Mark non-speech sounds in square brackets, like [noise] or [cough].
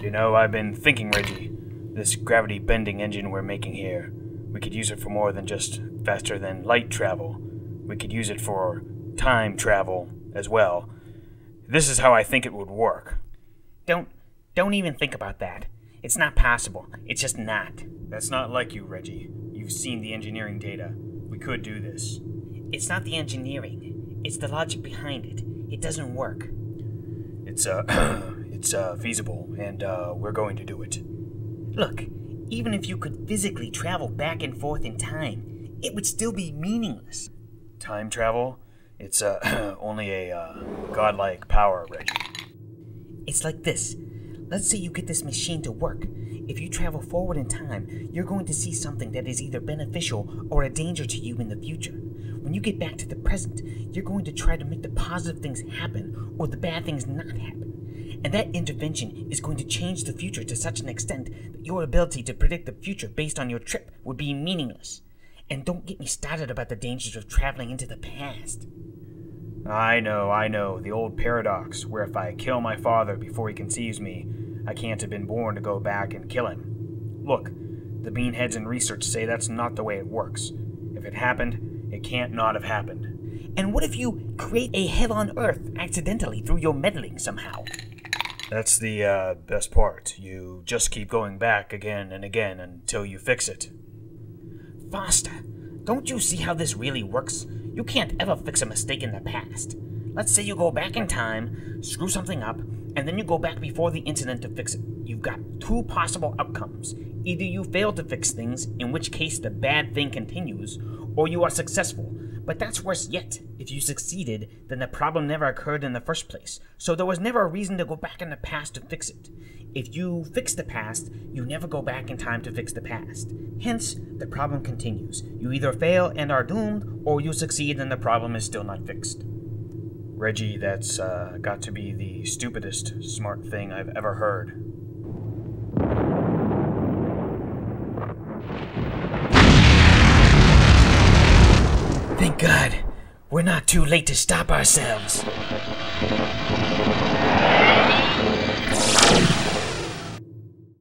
You know, I've been thinking, Reggie. This gravity bending engine we're making here, we could use it for more than just faster than light travel. We could use it for time travel as well. This is how I think it would work. Don't don't even think about that. It's not possible. It's just not. That's not like you, Reggie. You've seen the engineering data. We could do this. It's not the engineering. It's the logic behind it. It doesn't work. It's uh [clears throat] it's uh feasible and uh we're going to do it. Look, even if you could physically travel back and forth in time, it would still be meaningless. Time travel? It's uh [clears throat] only a uh, godlike power, Reggie. It's like this. Let's say you get this machine to work. If you travel forward in time, you're going to see something that is either beneficial or a danger to you in the future. When you get back to the present, you're going to try to make the positive things happen or the bad things not happen. And that intervention is going to change the future to such an extent that your ability to predict the future based on your trip would be meaningless. And don't get me started about the dangers of traveling into the past. I know, I know, the old paradox where if I kill my father before he conceives me, I can't have been born to go back and kill him. Look, the beanheads in research say that's not the way it works. If it happened, it can't not have happened. And what if you create a hell on earth accidentally through your meddling somehow? That's the uh, best part. You just keep going back again and again until you fix it. Foster, don't you see how this really works? You can't ever fix a mistake in the past. Let's say you go back in time, screw something up, and then you go back before the incident to fix it. You've got two possible outcomes. Either you fail to fix things, in which case the bad thing continues, or you are successful. But that's worse yet. If you succeeded, then the problem never occurred in the first place, so there was never a reason to go back in the past to fix it. If you fix the past, you never go back in time to fix the past. Hence, the problem continues. You either fail and are doomed, or you succeed and the problem is still not fixed. Reggie, that's uh, got to be the stupidest smart thing I've ever heard. Thank God, we're not too late to stop ourselves.